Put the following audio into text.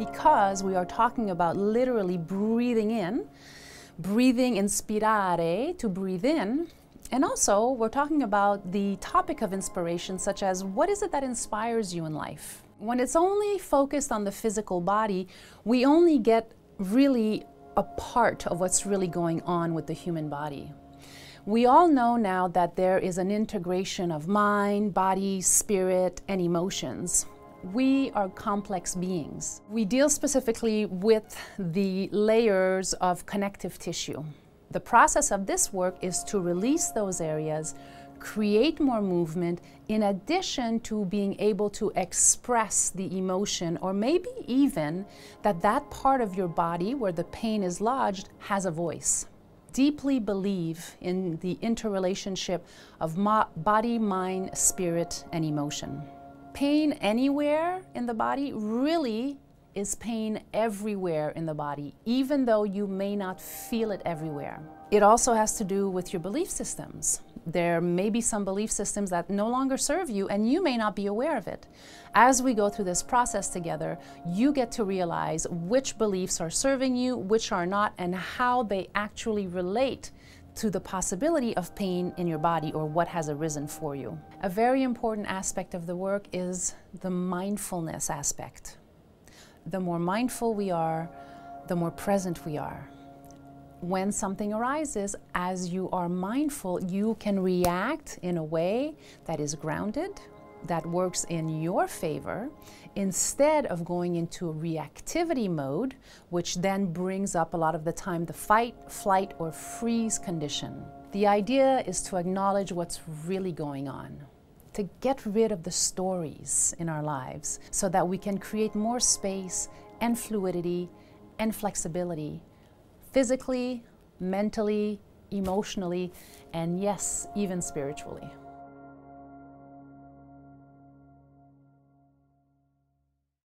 because we are talking about literally breathing in, breathing, inspirare, to breathe in. And also, we're talking about the topic of inspiration, such as what is it that inspires you in life? When it's only focused on the physical body, we only get really a part of what's really going on with the human body. We all know now that there is an integration of mind, body, spirit, and emotions. We are complex beings. We deal specifically with the layers of connective tissue. The process of this work is to release those areas, create more movement, in addition to being able to express the emotion, or maybe even that that part of your body where the pain is lodged has a voice. Deeply believe in the interrelationship of body, mind, spirit, and emotion. Pain anywhere in the body really is pain everywhere in the body, even though you may not feel it everywhere. It also has to do with your belief systems. There may be some belief systems that no longer serve you, and you may not be aware of it. As we go through this process together, you get to realize which beliefs are serving you, which are not, and how they actually relate to the possibility of pain in your body or what has arisen for you. A very important aspect of the work is the mindfulness aspect. The more mindful we are, the more present we are. When something arises, as you are mindful, you can react in a way that is grounded, that works in your favor instead of going into a reactivity mode, which then brings up a lot of the time the fight, flight, or freeze condition. The idea is to acknowledge what's really going on, to get rid of the stories in our lives so that we can create more space and fluidity and flexibility physically, mentally, emotionally, and yes, even spiritually.